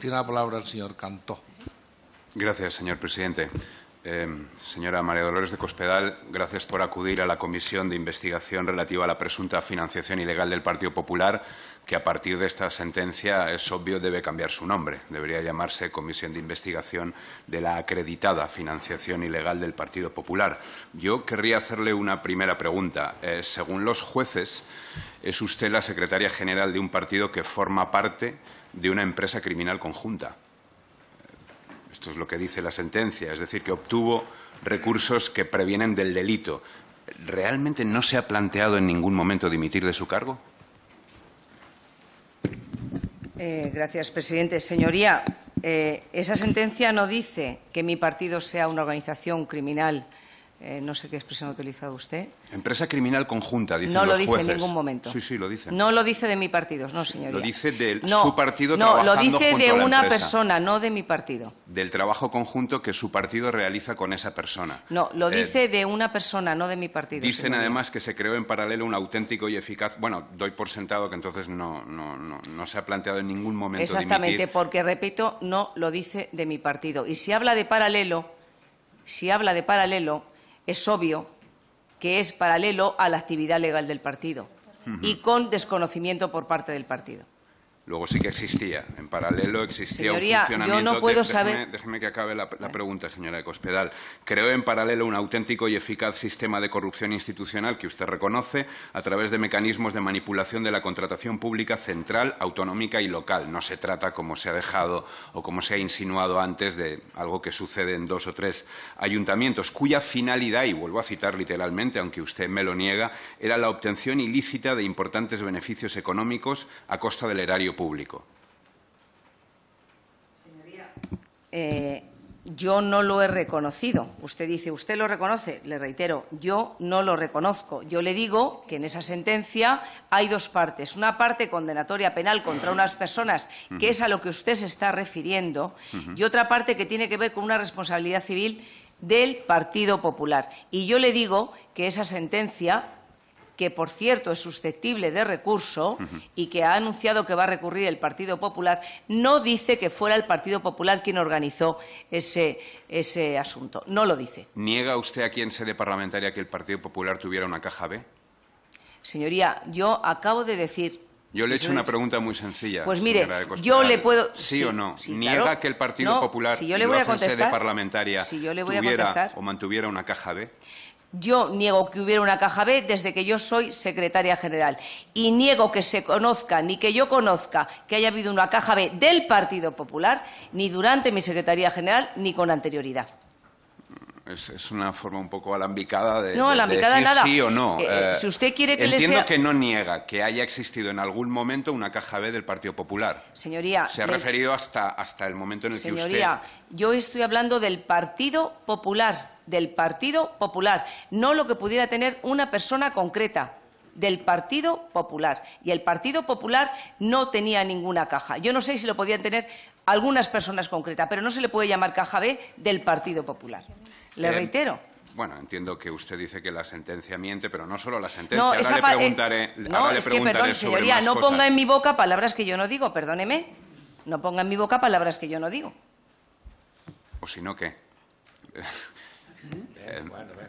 Tiene la palabra el señor Cantó. Gracias, señor presidente. Eh, señora María Dolores de Cospedal, gracias por acudir a la comisión de investigación relativa a la presunta financiación ilegal del Partido Popular, que a partir de esta sentencia es obvio debe cambiar su nombre. Debería llamarse Comisión de Investigación de la acreditada financiación ilegal del Partido Popular. Yo querría hacerle una primera pregunta. Eh, según los jueces, es usted la secretaria general de un partido que forma parte de una empresa criminal conjunta. Esto es lo que dice la sentencia, es decir, que obtuvo recursos que previenen del delito. ¿Realmente no se ha planteado en ningún momento dimitir de su cargo? Eh, gracias, presidente. Señoría, eh, esa sentencia no dice que mi partido sea una organización criminal eh, no sé qué expresión ha utilizado usted. Empresa criminal conjunta, dice No lo dice en ningún momento. Sí, sí, lo dice. No lo dice de mi partido, no, señoría. Lo dice de su partido No, trabajando lo dice de una persona, no de mi partido. Del trabajo conjunto que su partido realiza con esa persona. No, lo Eh, dice de una persona, no de mi partido. Dicen señoría. además que se creó en paralelo un auténtico y eficaz. Bueno, doy por sentado que entonces no, no, no, no se ha planteado en ningún momento Exactamente, dimitir. porque, repito, no lo dice de mi partido. Y si habla de paralelo, si habla de paralelo, es obvio que es paralelo a la actividad legal del partido y con desconocimiento por parte del partido. Luego sí que existía. En paralelo existía Señoría, un yo no funcionamiento. puedo de- saber- Déjeme, déjeme que acabe la, la pregunta, señora de Cospedal. Creó en paralelo un auténtico y eficaz sistema de corrupción institucional que usted reconoce a través de mecanismos de manipulación de la contratación pública central, autonómica y local. No se trata, como se ha dejado o como se ha insinuado antes, de algo que sucede en dos o tres ayuntamientos, cuya finalidad, y vuelvo a citar literalmente, aunque usted me lo niega, era la obtención ilícita de importantes beneficios económicos a costa del erario público. Eh, yo no lo he reconocido. Usted dice, ¿usted lo reconoce? Le reitero, yo no lo reconozco. Yo le digo que en esa sentencia hay dos partes. Una parte condenatoria penal contra unas personas, que es a lo que usted se está refiriendo, y otra parte que tiene que ver con una responsabilidad civil del Partido Popular. Y yo le digo que esa sentencia que por cierto es susceptible de recurso y que ha anunciado que va a recurrir el Partido Popular, no dice que fuera el Partido Popular quien organizó ese, ese asunto. No lo dice. ¿Niega usted aquí en sede parlamentaria que el Partido Popular tuviera una caja B? Señoría, yo acabo de decir. Yo le he hecho he una pregunta muy sencilla. Pues mire, yo le puedo- ¿Sí, sí, o no? sí, ¿Niega claro. que el Partido No, Popular, si yo le voy a en sede parlamentaria, si yo le voy a tuviera contestar. o mantuviera una caja B? Yo niego que hubiera una caja B desde que yo soy secretaria general. Y niego que se conozca, ni que yo conozca que haya habido una caja B del Partido Popular, ni durante mi secretaría general, ni con anterioridad. Es, es una forma un poco alambicada de, No, de- de alambicada decir nada. sí o no. Eh, si usted quiere que le entiendo sea- que no niega que haya existido en algún momento una caja B del Partido Popular. Señoría, Se ha le- referido hasta, hasta el momento en el Señoría, que yo estoy hablando del Partido Popular, del Partido Popular, no lo que pudiera tener una persona concreta, del Partido Popular. Y el Partido Popular no tenía ninguna caja. Yo no sé si lo podían tener algunas personas concretas, pero no se le puede llamar caja B del Partido Popular. Le Eh, reitero. Bueno, entiendo que usted dice que la sentencia miente, pero no solo la sentencia. No, ahora esa le eh, preguntaré, no, ahora le es que, perdón, sobre señoría, más no cosas. ponga en mi boca palabras que yo no digo, perdóneme. No ponga en mi boca palabras que yo no digo. O si no, ¿qué? Eh,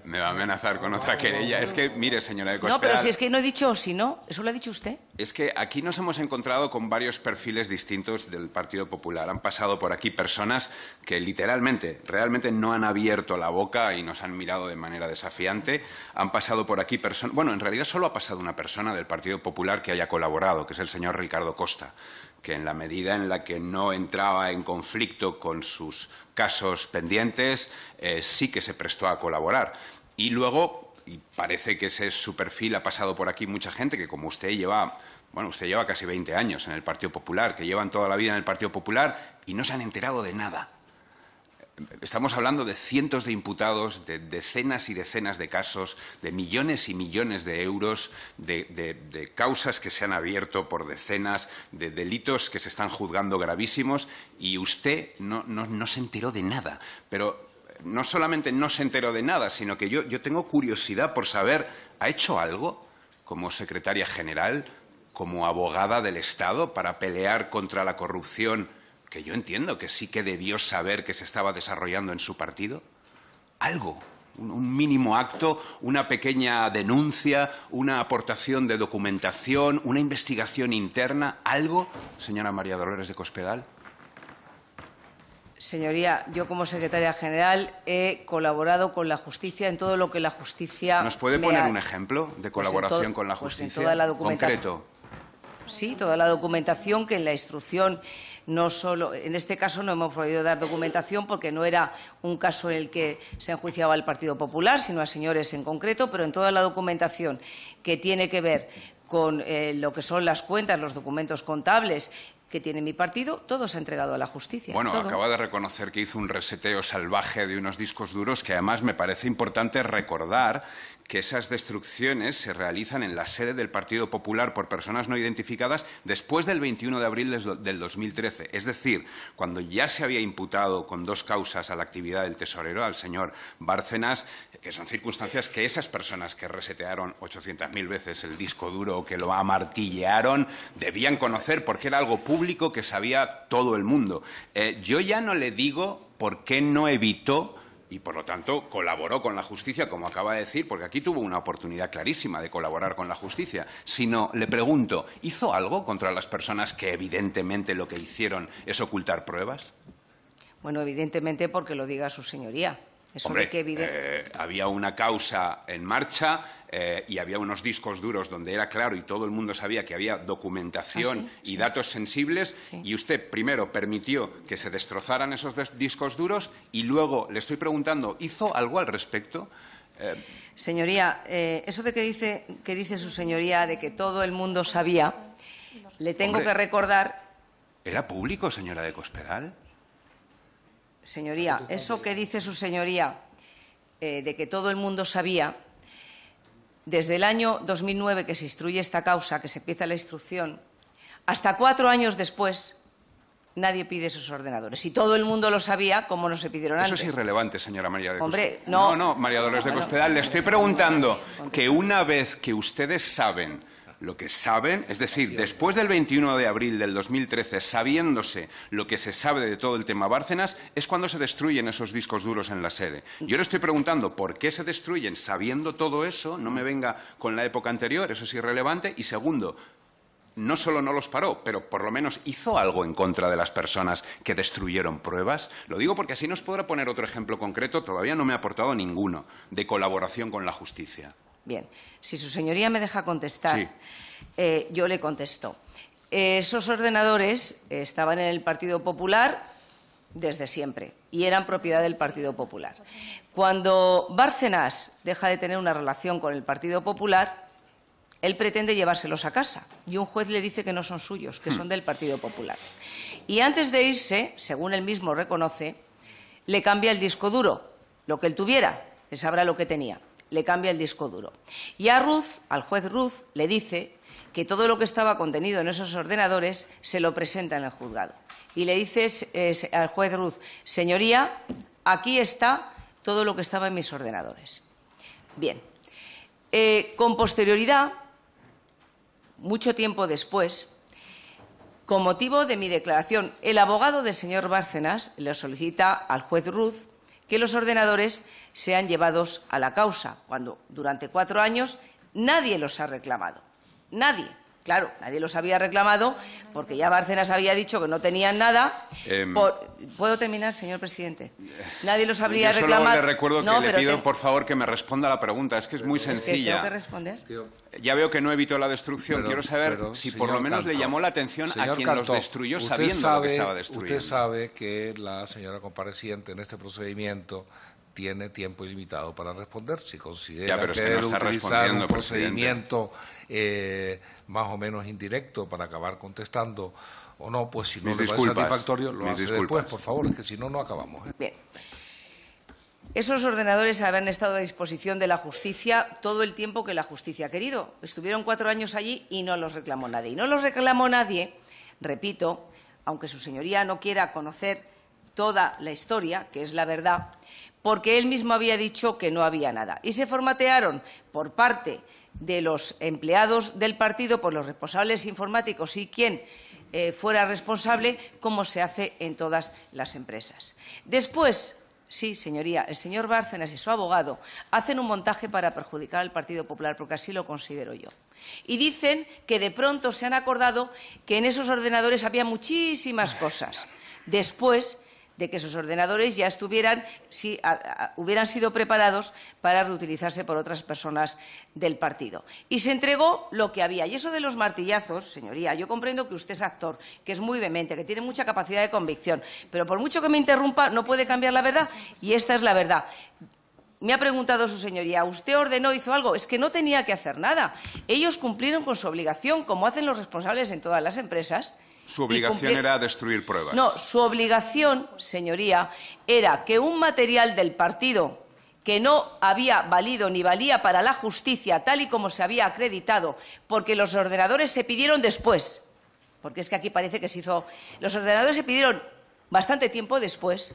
Me va a amenazar con otra querella. Es que, mire, señora de No, pero Cospedal, si es que no he dicho si no, eso lo ha dicho usted. Es que aquí nos hemos encontrado con varios perfiles distintos del Partido Popular. Han pasado por aquí personas que literalmente, realmente no han abierto la boca y nos han mirado de manera desafiante. Han pasado por aquí personas. Bueno, en realidad solo ha pasado una persona del Partido Popular que haya colaborado, que es el señor Ricardo Costa, que en la medida en la que no entraba en conflicto con sus casos pendientes, eh, sí que se prestó a colaborar. Y luego, y parece que ese es su perfil, ha pasado por aquí mucha gente que, como usted lleva, bueno, usted lleva casi 20 años en el Partido Popular, que llevan toda la vida en el Partido Popular y no se han enterado de nada. Estamos hablando de cientos de imputados, de decenas y decenas de casos, de millones y millones de euros, de, causas que se han abierto por decenas, de delitos que se están juzgando gravísimos y usted no, se enteró de nada. Pero no solamente no se enteró de nada, sino que yo tengo curiosidad por saber, ¿ha hecho algo como secretaria general, como abogada del Estado, para pelear contra la corrupción que yo entiendo que sí que debió saber que se estaba desarrollando en su partido? Algo, un mínimo acto, una pequeña denuncia, una aportación de documentación, una investigación interna, algo, señora María Dolores de Cospedal. Señoría, yo como secretaria general he colaborado con la justicia en todo lo que la justicia. ¿Nos puede poner un ejemplo de pues colaboración con la justicia? Pues en toda la Concreto. Sí, toda la documentación que en la instrucción no solo, en este caso no hemos podido dar documentación porque no era un caso en el que se enjuiciaba al Partido Popular, sino a señores en concreto, pero en toda la documentación que tiene que ver con eh, lo que son las cuentas, los documentos contables que tiene mi partido, todo se ha entregado a la justicia. Bueno, acaba de reconocer que hizo un reseteo salvaje de unos discos duros que además me parece importante recordar que esas destrucciones se realizan en la sede del Partido Popular por personas no identificadas después del 21 de abril del 2013. Es decir, cuando ya se había imputado con dos causas a la actividad del tesorero, al señor Bárcenas, que son circunstancias que esas personas que resetearon 800.000 veces el disco duro, o que lo amartillearon, debían conocer porque era algo público que sabía todo el mundo. Eh, yo ya no le digo por qué no evitó y, por lo tanto, colaboró con la justicia, como acaba de decir, porque aquí tuvo una oportunidad clarísima de colaborar con la justicia, sino le pregunto, ¿hizo algo contra las personas que evidentemente lo que hicieron es ocultar pruebas? Bueno, evidentemente porque lo diga su señoría. Hombre, eh, había una causa en marcha eh, y había unos discos duros donde era claro y todo el mundo sabía que había documentación ¿Ah, y datos sensibles y usted primero permitió que se destrozaran esos discos duros y luego le estoy preguntando, ¿hizo algo al respecto? Eh, señoría, eso de que dice, que dice su señoría de que todo el mundo sabía, le tengo que recordar. ¿Era público, señora de Cospedal? Señoría, eso que dice su señoría eh, de que todo el mundo sabía, desde el año 2009 que se instruye esta causa, que se empieza la instrucción, hasta cuatro años después, nadie pide esos ordenadores. Si todo el mundo lo sabía, ¿cómo no se pidieron antes? Eso es irrelevante, señora María de Hombre, no. No, no, María Dolores de Cospedal, le estoy preguntando que una vez que ustedes saben lo que saben, es decir, después del 21 de abril del 2013, sabiéndose lo que se sabe de todo el tema Bárcenas, es cuando se destruyen esos discos duros en la sede. Yo le estoy preguntando por qué se destruyen sabiendo todo eso, no me venga con la época anterior, eso es irrelevante, y segundo, no solo no los paró, pero por lo menos hizo algo en contra de las personas que destruyeron pruebas. Lo digo porque así nos podrá poner otro ejemplo concreto, todavía no me ha aportado ninguno, de colaboración con la justicia. Bien, si su señoría me deja contestar, eh, yo le contesto. esos ordenadores estaban en el Partido Popular desde siempre y eran propiedad del Partido Popular. Cuando Bárcenas deja de tener una relación con el Partido Popular, él pretende llevárselos a casa y un juez le dice que no son suyos, que son del Partido Popular. Y antes de irse, según él mismo reconoce, le cambia el disco duro, lo que él tuviera, él sabrá lo que tenía le cambia el disco duro. Y a Ruth, al juez Ruth, le dice que todo lo que estaba contenido en esos ordenadores se lo presenta en el juzgado. Y le dice al juez Ruth, señoría, aquí está todo lo que estaba en mis ordenadores. Bien, eh, con posterioridad, mucho tiempo después, con motivo de mi declaración, el abogado del señor Bárcenas le solicita al juez Ruth que los ordenadores sean llevados a la causa, cuando durante cuatro años nadie los ha reclamado. Nadie. Claro, nadie los había reclamado porque ya Bárcenas había dicho que no tenían nada. Em, ¿Puedo terminar, señor presidente? Nadie los habría yo solo reclamado. le recuerdo que le pido, por favor, que me responda la pregunta. Es que es muy sencilla. ¿Tengo que responder? Ya veo que no evitó la destrucción. Quiero saber si por lo menos le llamó la atención a quien los destruyó sabiendo lo que estaba destruyendo. Usted sabe que la señora compareciente en este procedimiento tiene tiempo ilimitado para responder. Si considera que, debe utilizar un procedimiento eh, más o menos indirecto para acabar contestando o no, pues si no le parece satisfactorio, lo hace después, por favor, es que si no, no acabamos. ¿eh? Bien. Esos ordenadores habían estado a disposición de la justicia todo el tiempo que la justicia ha querido. Estuvieron cuatro años allí y no los reclamó nadie. Y no los reclamó nadie, repito, aunque su señoría no quiera conocer toda la historia, que es la verdad, porque él mismo había dicho que no había nada. Y se formatearon por parte de los empleados del partido, por los responsables informáticos y quien eh, fuera responsable, como se hace en todas las empresas. Después, Sí, señoría, el señor Bárcenas y su abogado hacen un montaje para perjudicar al Partido Popular, porque así lo considero yo. Y dicen que de pronto se han acordado que en esos ordenadores había muchísimas cosas. Después de que esos ordenadores ya estuvieran, si, hubieran sido preparados para reutilizarse por otras personas del partido. Y se entregó lo que había. Y eso de los martillazos, señoría, yo comprendo que usted es actor, que es muy vehemente, que tiene mucha capacidad de convicción, pero por mucho que me interrumpa, no puede cambiar la verdad. Y esta es la verdad. Me ha preguntado su señoría, ¿usted ordenó, hizo algo? Es que no tenía que hacer nada. Ellos cumplieron con su obligación, como hacen los responsables en todas las empresas, su obligación era destruir pruebas. No, su obligación, señoría, era que un material del partido que no había valido ni valía para la justicia, tal y como se había acreditado, porque los ordenadores se pidieron después, porque es que aquí parece que se hizo. Los ordenadores se pidieron bastante tiempo después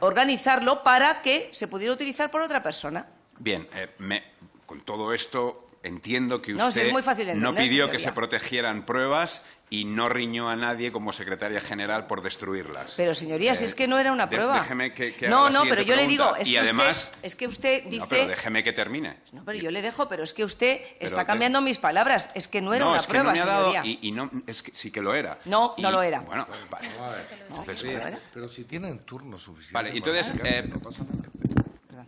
organizarlo para que se pudiera utilizar por otra persona. Bien, eh, con todo esto entiendo que usted no, pidió que se protegieran pruebas y no riñó a nadie como secretaria general por destruirlas. Pero señoría, si es que no era una prueba. déjeme que, No, no, pero yo le digo, es y que además, usted, es que usted dice. No, pero déjeme que termine. No, pero yo le dejo, pero es que usted está cambiando mis palabras. Es que no era una prueba, no me ha dado, y, no, es que sí que lo era. No, no lo era. Bueno, vale. Entonces, pero si tienen turno suficiente. Vale, entonces, eh,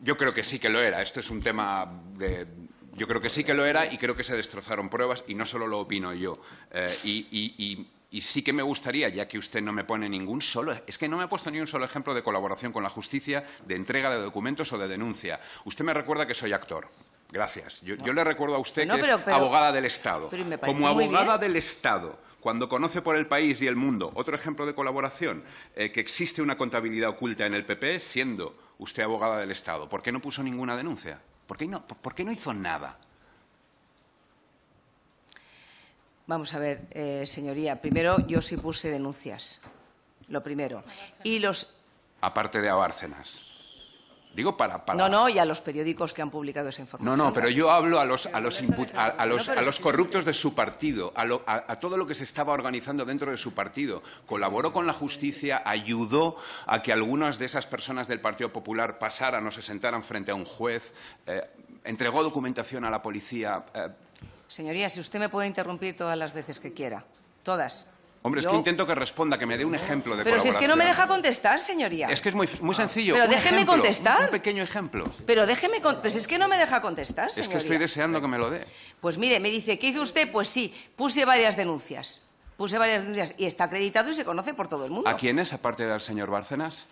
yo creo que sí que lo era. Esto es un tema de yo creo que sí que lo era y creo que se destrozaron pruebas y no solo lo opino yo. Eh, y, sí que me gustaría, ya que usted no me pone ningún solo, es que no me ha puesto ni un solo ejemplo de colaboración con la justicia, de entrega de documentos o de denuncia. Usted me recuerda que soy actor. Gracias. Yo, le recuerdo a usted que es abogada del Estado. Como abogada del Estado, cuando conoce por el país y el mundo otro ejemplo de colaboración, eh, que existe una contabilidad oculta en el PP, siendo usted abogada del Estado, ¿por qué no puso ninguna denuncia? ¿Por qué no, por qué no hizo nada? Vamos a ver, eh, señoría. Primero, yo sí puse denuncias. Lo primero. Y los. Aparte de a Bárcenas. Digo para, No, no, y a los periódicos que han publicado esa información. No, no, pero yo hablo a los, a los, a, los, a los corruptos de su partido, a, todo lo que se estaba organizando dentro de su partido. Colaboró con la justicia, ayudó a que algunas de esas personas del Partido Popular pasaran o se sentaran frente a un juez, eh, entregó documentación a la policía. Eh. Señoría, si usted me puede interrumpir todas las veces que quiera. Todas. Hombre, es que intento que responda, que me dé un ejemplo de Pero si es que no me deja contestar, señoría. Es que es muy, muy sencillo. Pero déjeme contestar. Un pequeño ejemplo. Pero déjeme Pues es que no me deja contestar, señoría. Es que estoy deseando que me lo dé. Pues mire, me dice, ¿qué hizo usted? Pues sí, puse varias denuncias. Puse varias denuncias y está acreditado y se conoce por todo el mundo. ¿A quién es, aparte del señor Bárcenas?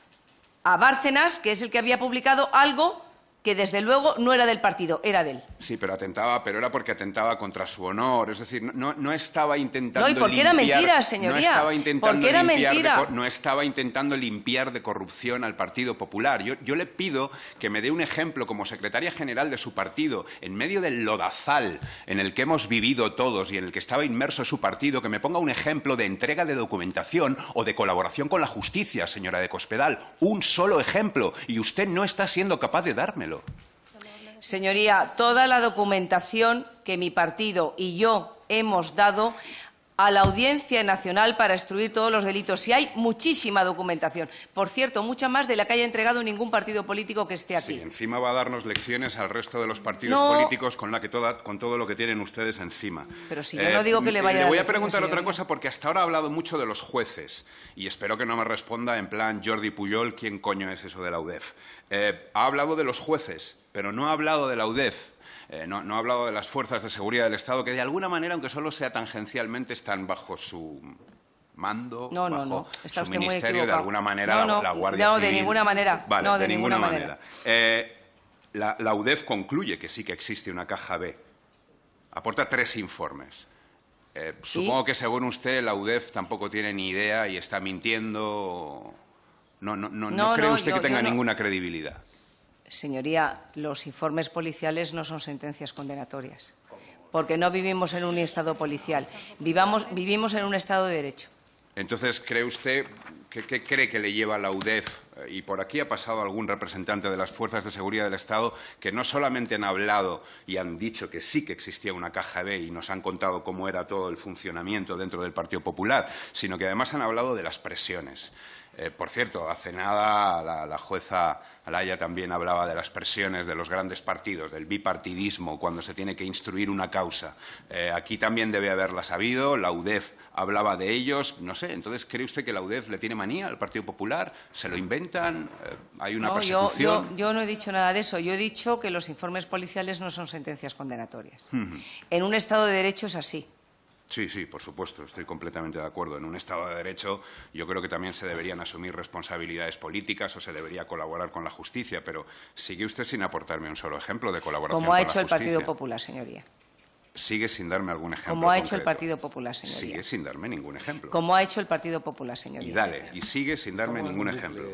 A Bárcenas, que es el que había publicado algo que desde luego no era del partido, era de él. Sí, pero atentaba, pero era porque atentaba contra su honor, es decir, no, no estaba intentando No, y porque era mentira, señoría. No estaba intentando porque era limpiar mentira. De, no estaba intentando limpiar de corrupción al Partido Popular. Yo, yo le pido que me dé un ejemplo como secretaria general de su partido, en medio del lodazal en el que hemos vivido todos y en el que estaba inmerso su partido, que me ponga un ejemplo de entrega de documentación o de colaboración con la justicia, señora de Cospedal. Un solo ejemplo. Y usted no está siendo capaz de dármelo. Señoría, toda la documentación que mi partido y yo hemos dado a la Audiencia Nacional para instruir todos los delitos. Y hay muchísima documentación. Por cierto, mucha más de la que haya entregado ningún partido político que esté aquí. Sí, encima va a darnos lecciones al resto de los partidos políticos con, la que con todo lo que tienen ustedes encima. Pero si yo no digo que le vaya a Le voy a preguntar otra cosa porque hasta ahora ha hablado mucho de los jueces y espero que no me responda en plan Jordi Puyol, ¿quién coño es eso de la UDEF? Eh, ha hablado de los jueces, pero no ha hablado de la UDEF. Eh, no, ha hablado de las fuerzas de seguridad del Estado, que de alguna manera, aunque solo sea tangencialmente, están bajo su mando, bajo su ministerio, de alguna manera la, Guardia Civil. No, de ninguna manera. Vale, de, ninguna, manera. Eh, la, UDEF concluye que sí que existe una caja B. Aporta tres informes. Eh, supongo que según usted la UDEF tampoco tiene ni idea y está mintiendo. No, no, no, cree usted que tenga ninguna credibilidad. Señoría, los informes policiales no son sentencias condenatorias, porque no vivimos en un Estado policial, vivimos en un Estado de Derecho. Entonces, ¿cree usted ¿Qué, cree que le lleva la UDEF? Y por aquí ha pasado algún representante de las fuerzas de seguridad del Estado que no solamente han hablado y han dicho que sí que existía una caja B y nos han contado cómo era todo el funcionamiento dentro del Partido Popular, sino que además han hablado de las presiones. Eh, por cierto, hace nada la, jueza Alaya también hablaba de las presiones de los grandes partidos, del bipartidismo, cuando se tiene que instruir una causa. Eh, aquí también debe haberla sabido, la UDEF hablaba de ellos, no sé, entonces ¿cree usted que la UDEF le tiene manía al Partido Popular? ¿Se lo inventan? Eh, ¿Hay una persecución? Yo, no he dicho nada de eso, yo he dicho que los informes policiales no son sentencias condenatorias. En un Estado de Derecho es así. Sí, sí, por supuesto, estoy completamente de acuerdo. En un Estado de Derecho yo creo que también se deberían asumir responsabilidades políticas o se debería colaborar con la justicia, pero sigue usted sin aportarme un solo ejemplo de colaboración Como ha hecho el Partido Popular, señoría. Sigue sin darme algún ejemplo. Como ha hecho el Partido Popular, señoría. Sigue sin darme ningún ejemplo. Como ha hecho el Partido Popular, señoría. Y dale, y sigue sin darme ningún ejemplo.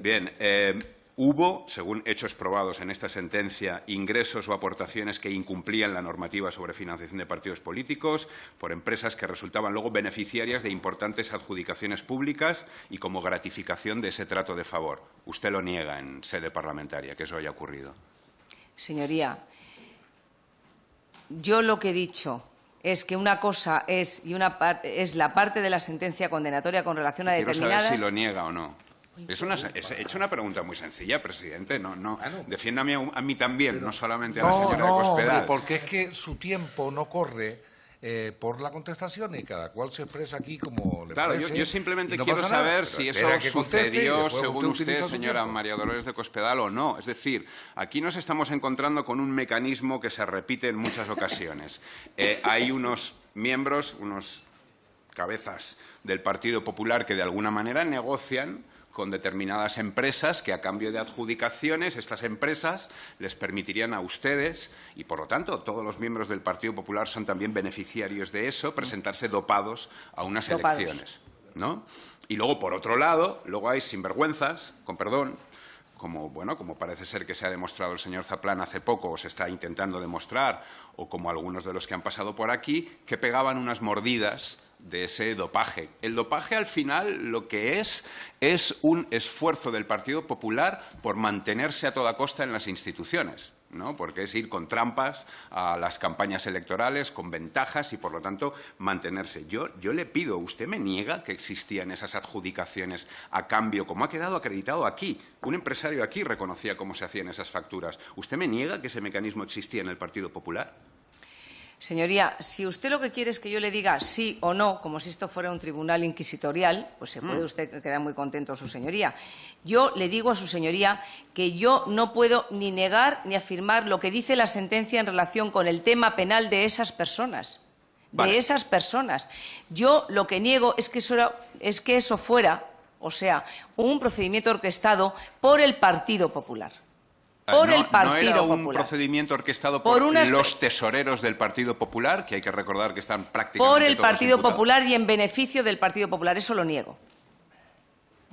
Bien, eh, Hubo, según hechos probados en esta sentencia, ingresos o aportaciones que incumplían la normativa sobre financiación de partidos políticos por empresas que resultaban luego beneficiarias de importantes adjudicaciones públicas y como gratificación de ese trato de favor. Usted lo niega en sede parlamentaria, que eso haya ocurrido. Señoría, yo lo que he dicho es que una cosa es, y una es la parte de la sentencia condenatoria con relación a determinadas... Quiero saber si lo niega o no. Es una, he hecho una pregunta muy sencilla, presidente. No, no, defiéndame a, mí también, no solamente a la señora de Cospedal. porque es que su tiempo no corre eh, por la contestación y cada cual se expresa aquí como le claro, Yo, yo simplemente quiero saber si eso sucedió según usted, señora María Dolores de Cospedal, o no. Es decir, aquí nos estamos encontrando con un mecanismo que se repite en muchas ocasiones. Eh, hay unos miembros, unos cabezas del Partido Popular que de alguna manera negocian con determinadas empresas que a cambio de adjudicaciones estas empresas les permitirían a ustedes y por lo tanto todos los miembros del Partido Popular son también beneficiarios de eso presentarse dopados a unas elecciones, ¿no? Y luego por otro lado, luego hay sinvergüenzas, con perdón, como, bueno, como parece ser que se ha demostrado el señor Zaplán hace poco o se está intentando demostrar, o como algunos de los que han pasado por aquí, que pegaban unas mordidas de ese dopaje. El dopaje al final lo que es es un esfuerzo del Partido Popular por mantenerse a toda costa en las instituciones. ¿no? porque es ir con trampas a las campañas electorales, con ventajas y, por lo tanto, mantenerse. Yo, yo le pido, ¿usted me niega que existían esas adjudicaciones a cambio, como ha quedado acreditado aquí? Un empresario aquí reconocía cómo se hacían esas facturas. ¿Usted me niega que ese mecanismo existía en el Partido Popular? Señoría, si usted lo que quiere es que yo le diga sí o no, como si esto fuera un tribunal inquisitorial, pues se puede mm. usted quedar muy contento, su señoría. Yo le digo a su señoría que yo no puedo ni negar ni afirmar lo que dice la sentencia en relación con el tema penal de esas personas. De esas personas. Yo lo que niego es que eso, es que eso fuera, o sea, un procedimiento orquestado por el Partido Popular por el Partido ¿no era un procedimiento orquestado por, los tesoreros del Partido Popular, que hay que recordar que están prácticamente Por el Partido Popular y en beneficio del Partido Popular. Eso lo niego.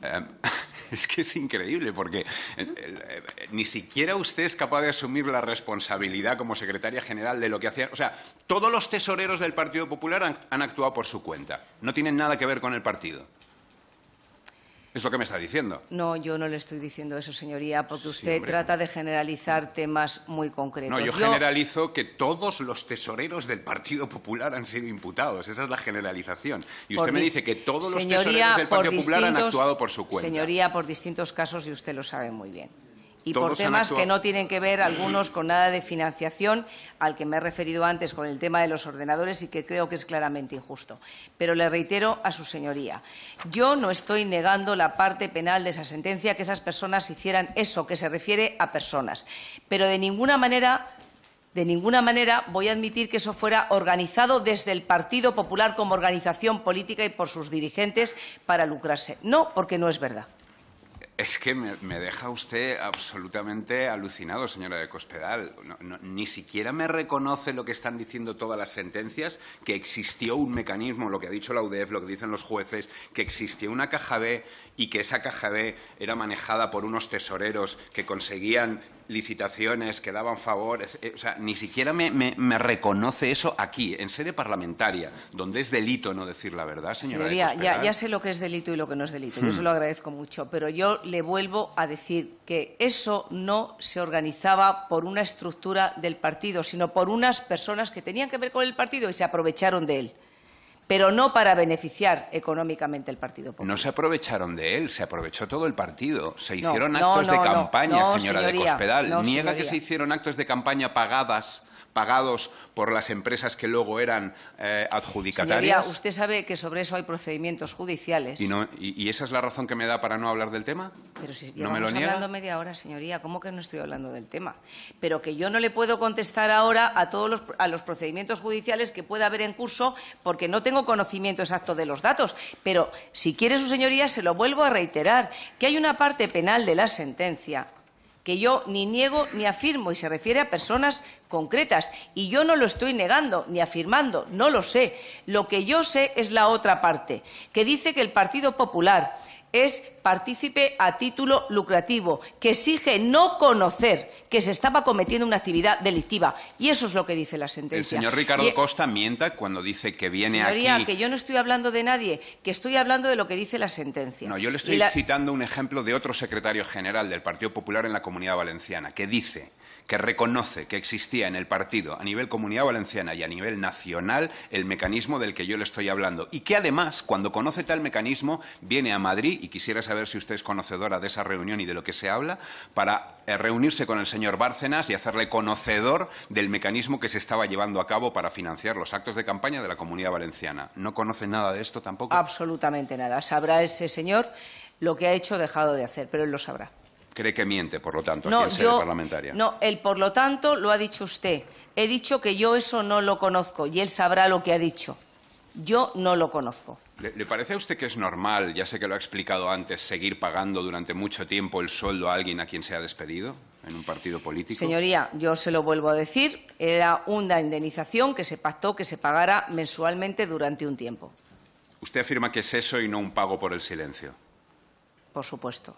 Em, es que es increíble, porque eh, eh, ni siquiera usted es capaz de asumir la responsabilidad como secretaria general de lo que hacían. O sea, todos los tesoreros del Partido Popular han actuado por su cuenta. No tienen nada que ver con el partido. Es lo que me está diciendo. No, yo no le estoy diciendo eso, señoría, porque usted trata de generalizar temas muy concretos. No, yo, generalizo que todos los tesoreros del Partido Popular han sido imputados. Esa es la generalización. Y usted me dice que todos los tesoreros del Partido Popular han actuado por su cuenta. Señoría, por distintos casos, y usted lo sabe muy bien y por temas que no tienen que ver algunos con nada de financiación, al que me he referido antes con el tema de los ordenadores y que creo que es claramente injusto. Pero le reitero a su señoría, yo no estoy negando la parte penal de esa sentencia, que esas personas hicieran eso, que se refiere a personas. Pero de ninguna manera de ninguna manera voy a admitir que eso fuera organizado desde el Partido Popular como organización política y por sus dirigentes para lucrarse. No, porque no es verdad. Es que me, deja usted absolutamente alucinado, señora de Cospedal. ni siquiera me reconoce lo que están diciendo todas las sentencias, que existió un mecanismo, lo que ha dicho la UDEF, lo que dicen los jueces, que existió una caja B y que esa caja B era manejada por unos tesoreros que conseguían licitaciones que daban favor, eh, o sea, ni siquiera me, reconoce eso aquí, en sede parlamentaria, donde es delito no decir la verdad, señora. Señoría, ya, ya, sé lo que es delito y lo que no es delito, yo hmm. se lo agradezco mucho, pero yo le vuelvo a decir que eso no se organizaba por una estructura del partido, sino por unas personas que tenían que ver con el partido y se aprovecharon de él pero no para beneficiar económicamente el Partido Popular. No se aprovecharon de él, se aprovechó todo el partido. Se hicieron actos de campaña, señora de Cospedal. Niega que se hicieron actos de campaña pagadas pagados por las empresas que luego eran eh, adjudicatarias. Señoría, usted sabe que sobre eso hay procedimientos judiciales. ¿Y, esa es la razón que me da para no hablar del tema? Pero si ¿No me lo hablando media hora, señoría, ¿cómo que no estoy hablando del tema? Pero que yo no le puedo contestar ahora a todos los, a los procedimientos judiciales que pueda haber en curso porque no tengo conocimiento exacto de los datos. Pero si quiere su señoría, se lo vuelvo a reiterar, que hay una parte penal de la sentencia que yo ni niego ni afirmo y se refiere a personas concretas. Y yo no lo estoy negando ni afirmando, no lo sé. Lo que yo sé es la otra parte, que dice que el Partido Popular es partícipe a título lucrativo, que exige no conocer que se estaba cometiendo una actividad delictiva. Y eso es lo que dice la sentencia. El señor Ricardo Costa mienta cuando dice que viene Señoría, que yo no estoy hablando de nadie, que estoy hablando de lo que dice la sentencia. No, yo le estoy citando un ejemplo de otro secretario general del Partido Popular en la Comunidad Valenciana, que dice que reconoce que existía en el partido a nivel comunidad valenciana y a nivel nacional el mecanismo del que yo le estoy hablando y que además cuando conoce tal mecanismo viene a Madrid y quisiera saber si usted es conocedora de esa reunión y de lo que se habla para eh, reunirse con el señor Bárcenas y hacerle conocedor del mecanismo que se estaba llevando a cabo para financiar los actos de campaña de la comunidad valenciana. ¿No conoce nada de esto tampoco? Absolutamente nada. Sabrá ese señor lo que ha hecho o dejado de hacer, pero él lo sabrá cree que miente, por lo tanto, aquí en sede parlamentaria. No, el por lo tanto lo ha dicho usted. He dicho que yo eso no lo conozco y él sabrá lo que ha dicho. Yo no lo conozco. ¿Le, parece a usted que es normal, ya sé que lo ha explicado antes, seguir pagando durante mucho tiempo el sueldo a alguien a quien se ha despedido en un partido político? Señoría, yo se lo vuelvo a decir, era una indemnización que se pactó que se pagara mensualmente durante un tiempo. ¿Usted afirma que es eso y no un pago por el silencio? Por supuesto.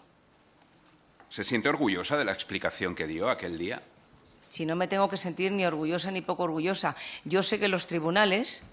¿Se siente orgullosa de la explicación que dio aquel día? Si no me tengo que sentir ni orgullosa ni poco orgullosa. Yo sé que los tribunales,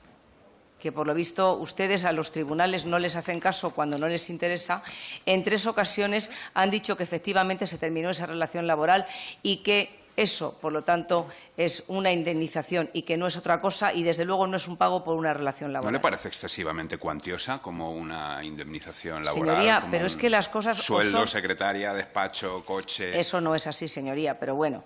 que por lo visto ustedes a los tribunales no les hacen caso cuando no les interesa, en tres ocasiones han dicho que efectivamente se terminó esa relación laboral y que eso, por lo tanto, es una indemnización y que no es otra cosa y, desde luego, no es un pago por una relación laboral. ¿No le parece excesivamente cuantiosa como una indemnización laboral? Señoría, pero es que las cosas... Sueldo, secretaria, despacho, coche... Eso no es así, señoría, pero bueno,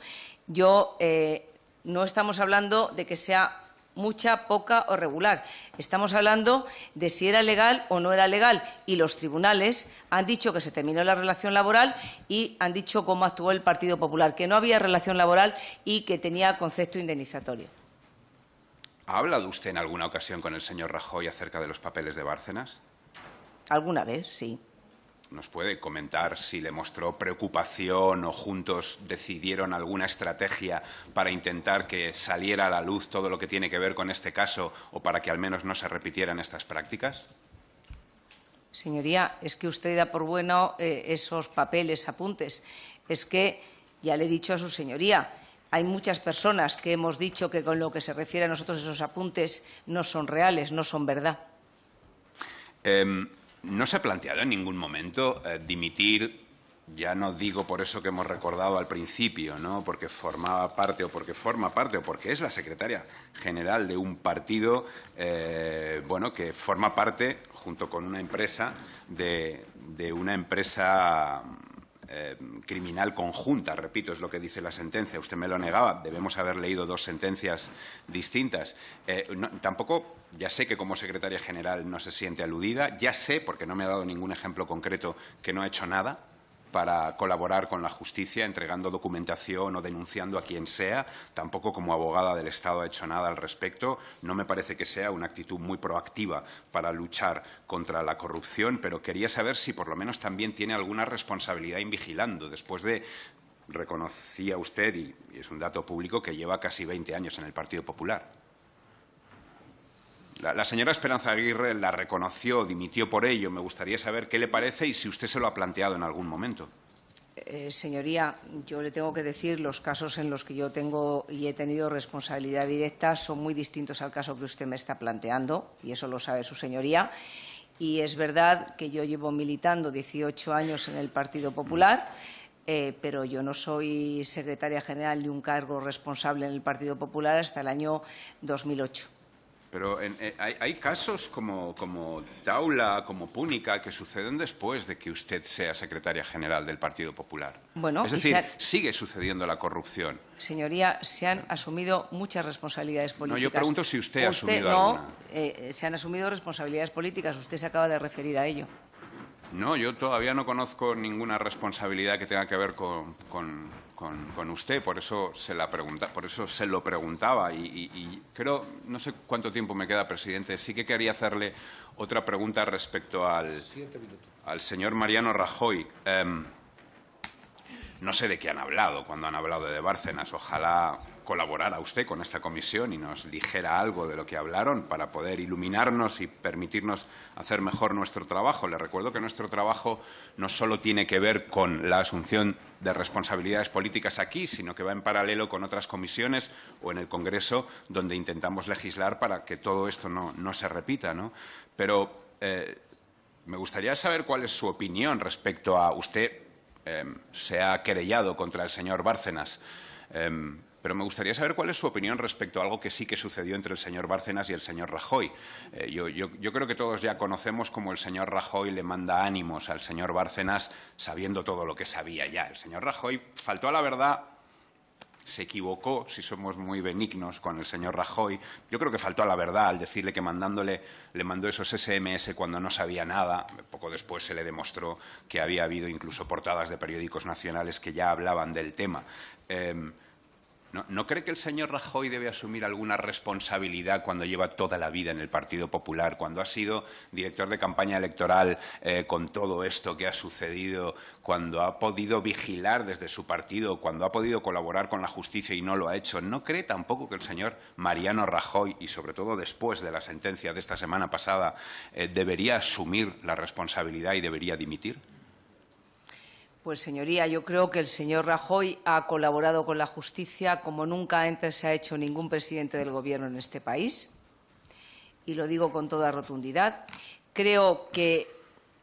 yo eh, no estamos hablando de que sea mucha, poca o regular. Estamos hablando de si era legal o no era legal y los tribunales han dicho que se terminó la relación laboral y han dicho cómo actuó el Partido Popular, que no había relación laboral y que tenía concepto indemnizatorio. ¿Ha hablado usted en alguna ocasión con el señor Rajoy acerca de los papeles de Bárcenas? Alguna vez, sí. ¿Nos puede comentar si le mostró preocupación o juntos decidieron alguna estrategia para intentar que saliera a la luz todo lo que tiene que ver con este caso o para que al menos no se repitieran estas prácticas? Señoría, es que usted da por bueno eh, esos papeles, apuntes. Es que, ya le he dicho a su señoría, hay muchas personas que hemos dicho que con lo que se refiere a nosotros esos apuntes no son reales, no son verdad. Em, ¿No se ha planteado en ningún momento eh, dimitir, ya no digo por eso que hemos recordado al principio, ¿no? porque formaba parte o porque forma parte o porque es la secretaria general de un partido eh, bueno, que forma parte, junto con una empresa, de, de una empresa eh, criminal conjunta, repito, es lo que dice la sentencia. Usted me lo negaba, debemos haber leído dos sentencias distintas. Eh, tampoco, ya sé que como secretaria general no se siente aludida, ya sé, porque no me ha dado ningún ejemplo concreto, que no ha hecho nada. Para colaborar con la justicia, entregando documentación o denunciando a quien sea. Tampoco como abogada del Estado ha hecho nada al respecto. No me parece que sea una actitud muy proactiva para luchar contra la corrupción, pero quería saber si por lo menos también tiene alguna responsabilidad en vigilando, después de reconocía usted, y es un dato público, que lleva casi 20 años en el Partido Popular. La, señora Esperanza Aguirre la reconoció, dimitió por ello. Me gustaría saber qué le parece y si usted se lo ha planteado en algún momento. Eh, señoría, yo le tengo que decir, los casos en los que yo tengo y he tenido responsabilidad directa son muy distintos al caso que usted me está planteando, y eso lo sabe su señoría. Y es verdad que yo llevo militando 18 años en el Partido Popular. Eh, pero yo no soy secretaria general de un cargo responsable en el Partido Popular hasta el año 2008. Pero eh, hay, casos como, como Taula, como Púnica, que suceden después de que usted sea secretaria general del Partido Popular. Bueno, es decir, sigue sucediendo la corrupción. Señoría, se han asumido muchas responsabilidades políticas. No, yo pregunto si usted, ha asumido alguna. Eh, se han asumido responsabilidades políticas. Usted se acaba de referir a ello. No, yo todavía no conozco ninguna responsabilidad que tenga que ver con, usted, por eso se la pregunta, por eso se lo preguntaba y, creo, no sé cuánto tiempo me queda, presidente, sí que quería hacerle otra pregunta respecto al, al señor Mariano Rajoy. Em, no sé de qué han hablado cuando han hablado de Bárcenas. Ojalá colaborara usted con esta comisión y nos dijera algo de lo que hablaron para poder iluminarnos y permitirnos hacer mejor nuestro trabajo. Le recuerdo que nuestro trabajo no solo tiene que ver con la asunción de responsabilidades políticas aquí, sino que va en paralelo con otras comisiones o en el Congreso, donde intentamos legislar para que todo esto no, se repita. ¿no? Pero eh, me gustaría saber cuál es su opinión respecto a usted eh, se ha querellado contra el señor Bárcenas. Eh, pero me gustaría saber cuál es su opinión respecto a algo que sí que sucedió entre el señor Bárcenas y el señor Rajoy. Eh, yo, creo que todos ya conocemos cómo el señor Rajoy le manda ánimos al señor Bárcenas sabiendo todo lo que sabía ya. El señor Rajoy faltó a la verdad se equivocó, si somos muy benignos con el señor Rajoy. Yo creo que faltó a la verdad al decirle que mandándole, le mandó esos SMS cuando no sabía nada. Poco después se le demostró que había habido incluso portadas de periódicos nacionales que ya hablaban del tema. Em, ¿No, cree que el señor Rajoy debe asumir alguna responsabilidad cuando lleva toda la vida en el Partido Popular, cuando ha sido director de campaña electoral eh, con todo esto que ha sucedido, cuando ha podido vigilar desde su partido, cuando ha podido colaborar con la justicia y no lo ha hecho? ¿No cree tampoco que el señor Mariano Rajoy, y sobre todo después de la sentencia de esta semana pasada, eh, debería asumir la responsabilidad y debería dimitir? Pues, señoría, yo creo que el señor Rajoy ha colaborado con la justicia como nunca antes se ha hecho ningún presidente del Gobierno en este país. Y lo digo con toda rotundidad. Creo que,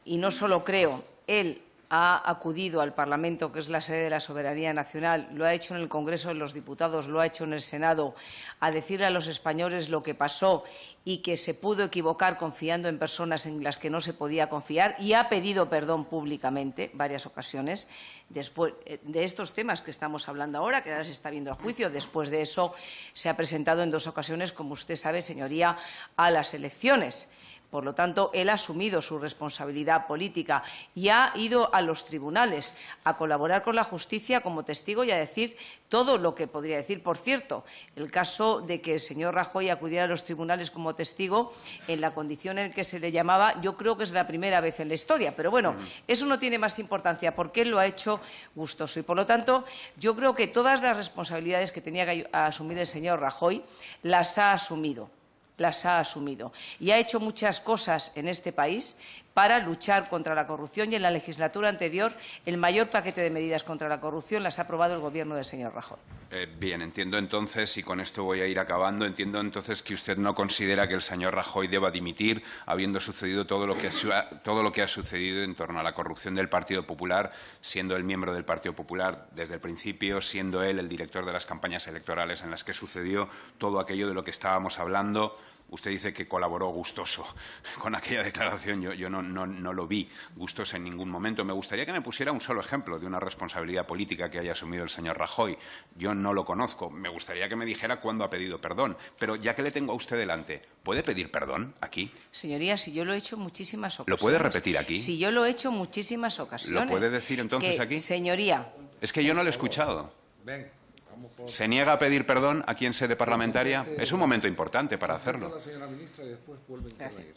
y no solo creo, él ha acudido al Parlamento, que es la sede de la soberanía nacional, lo ha hecho en el Congreso de los Diputados, lo ha hecho en el Senado, a decirle a los españoles lo que pasó y que se pudo equivocar confiando en personas en las que no se podía confiar y ha pedido perdón públicamente varias ocasiones después eh, de estos temas que estamos hablando ahora, que ahora se está viendo el juicio. Después de eso se ha presentado en dos ocasiones, como usted sabe, señoría, a las elecciones. Por lo tanto, él ha asumido su responsabilidad política y ha ido a los tribunales a colaborar con la justicia como testigo y a decir todo lo que podría decir. Por cierto, el caso de que el señor Rajoy acudiera a los tribunales como testigo en la condición en que se le llamaba, yo creo que es la primera vez en la historia. Pero bueno, eso no tiene más importancia porque él lo ha hecho gustoso. Y por lo tanto, yo creo que todas las responsabilidades que tenía que asumir el señor Rajoy las ha asumido las ha asumido y ha hecho muchas cosas en este país para luchar contra la corrupción y en la legislatura anterior el mayor paquete de medidas contra la corrupción las ha aprobado el Gobierno del señor Rajoy. Eh, bien, entiendo entonces, y con esto voy a ir acabando, entiendo entonces que usted no considera que el señor Rajoy deba dimitir habiendo sucedido todo lo que, todo lo que ha sucedido en torno a la corrupción del Partido Popular, siendo él miembro del Partido Popular desde el principio, siendo él el director de las campañas electorales en las que sucedió todo aquello de lo que estábamos hablando Usted dice que colaboró gustoso con aquella declaración. Yo, yo no, no, no, lo vi gustoso en ningún momento. Me gustaría que me pusiera un solo ejemplo de una responsabilidad política que haya asumido el señor Rajoy. Yo no lo conozco. Me gustaría que me dijera cuándo ha pedido perdón. Pero ya que le tengo a usted delante, ¿puede pedir perdón aquí? Señoría, si yo lo he hecho muchísimas ocasiones. ¿Lo puede repetir aquí? Si yo lo he hecho muchísimas ocasiones. ¿Lo puede decir entonces aquí? Señoría. Es que yo no lo he escuchado. Ven. ¿Se niega a pedir perdón aquí en sede parlamentaria? Es un momento importante para hacerlo.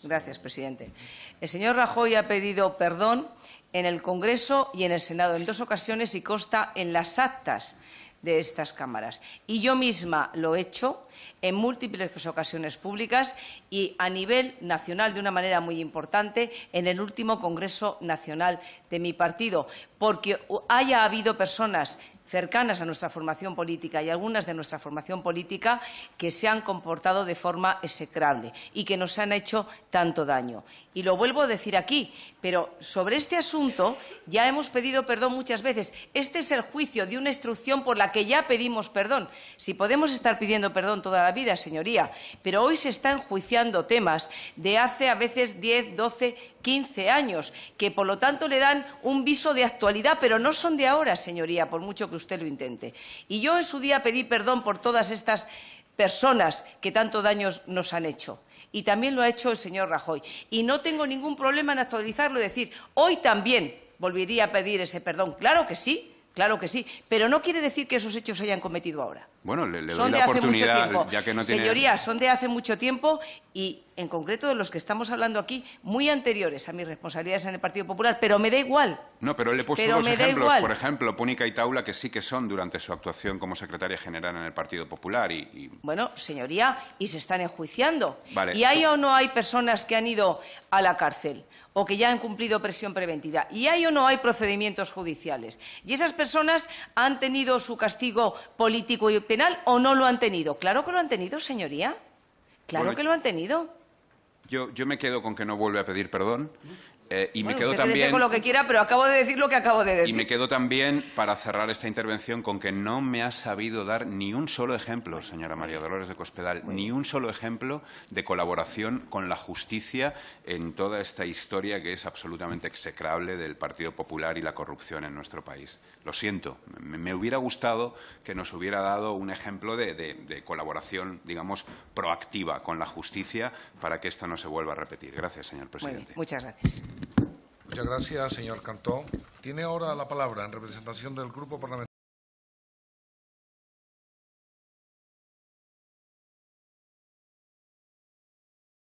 Gracias, presidente. El señor Rajoy ha pedido perdón en el Congreso y en el Senado en dos ocasiones y consta en las actas de estas cámaras. Y yo misma lo he hecho en múltiples ocasiones públicas y a nivel nacional de una manera muy importante en el último Congreso Nacional de mi partido, porque haya habido personas cercanas a nuestra formación política y algunas de nuestra formación política que se han comportado de forma execrable y que nos han hecho tanto daño. Y lo vuelvo a decir aquí, pero sobre este asunto ya hemos pedido perdón muchas veces. Este es el juicio de una instrucción por la que ya pedimos perdón. Si podemos estar pidiendo perdón toda la vida, señoría, pero hoy se están enjuiciando temas de hace a veces 10, 12, 15 años, que por lo tanto le dan un viso de actualidad, pero no son de ahora, señoría, por mucho que usted lo intente. Y yo en su día pedí perdón por todas estas personas que tanto daño nos han hecho. Y también lo ha hecho el señor Rajoy. Y no tengo ningún problema en actualizarlo y decir, hoy también volvería a pedir ese perdón. Claro que sí, Claro que sí, pero no quiere decir que esos hechos se hayan cometido ahora. Bueno, le, doy son la oportunidad, ya que no tiene... Señorías, son de hace mucho tiempo y, en concreto, de los que estamos hablando aquí, muy anteriores a mis responsabilidades en el Partido Popular, pero me da igual. No, pero le he puesto dos ejemplos, por ejemplo, Púnica y Taula, que sí que son durante su actuación como secretaria general en el Partido Popular y... Bueno, señoría, y se están enjuiciando. ¿Y hay o no hay personas que han ido a la cárcel? o que ya han cumplido presión preventiva. Y hay o no hay procedimientos judiciales. Y esas personas han tenido su castigo político y penal o no lo han tenido. Claro que lo han tenido, señoría. Claro que lo han tenido. Yo, yo me quedo con que no vuelve a pedir perdón. Eh, y me quedo también. con lo que quiera, pero acabo de decir lo que acabo de decir. Y me quedo también, para cerrar esta intervención, con que no me ha sabido dar ni un solo ejemplo, señora María Dolores de Cospedal, ni un solo ejemplo de colaboración con la justicia en toda esta historia que es absolutamente execrable del Partido Popular y la corrupción en nuestro país. Lo siento, me, hubiera gustado que nos hubiera dado un ejemplo de, colaboración, digamos, proactiva con la justicia para que esto no se vuelva a repetir. Gracias, señor presidente. muchas gracias. Muchas gracias, señor Cantón. Tiene ahora la palabra en representación del Grupo Parlamentario.